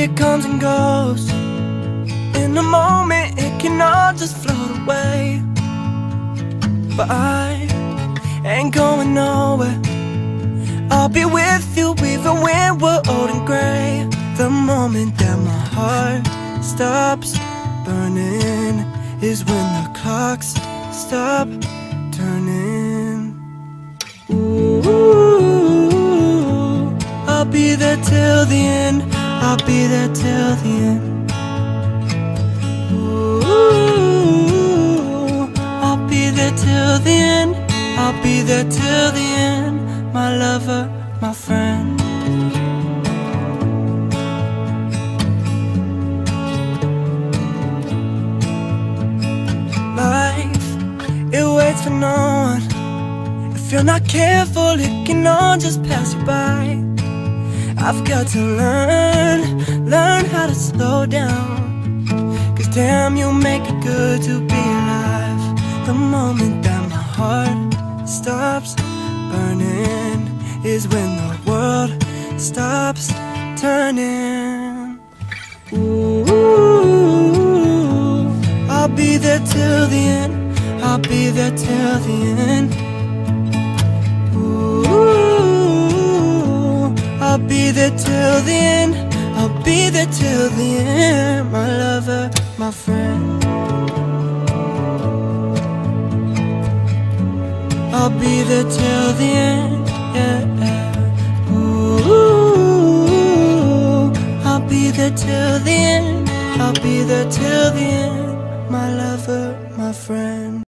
It comes and goes. In a moment it can all just float away. But I ain't going nowhere. I'll be with you even when we're old and gray. The moment that my heart stops burning Is when the clocks stop turning. Ooh, I'll be there till the end. I'll be there till the end. Ooh, I'll be there till the end. I'll be there till the end My lover, my friend. Life, it waits for no one If you're not careful, it can all just pass you by I've got to learn, learn how to slow down. Cause damn, you make it good to be alive. The moment that my heart stops burning Is when the world stops turning. Ooh, I'll be there till the end. I'll be there till the end I'll be there till the end I'll be there till the end My lover, my friend I'll be there till the end, yeah. Ooh, I'll be there till the end. I'll be there till the end. My lover, my friend.